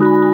you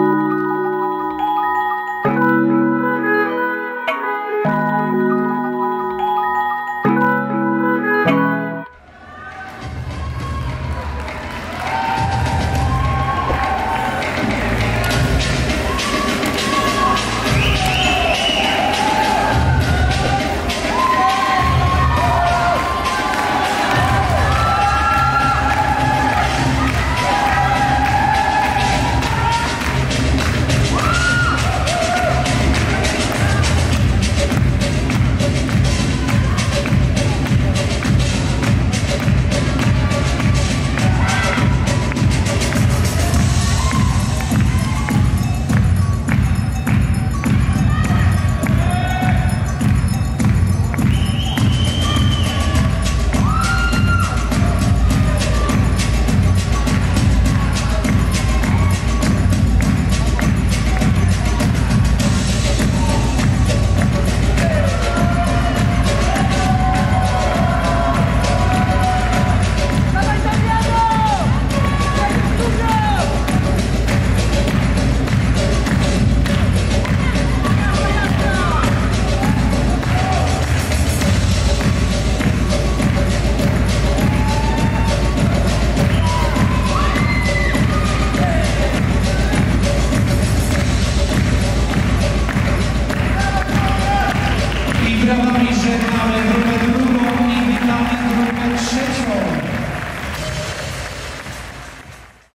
Freedom Army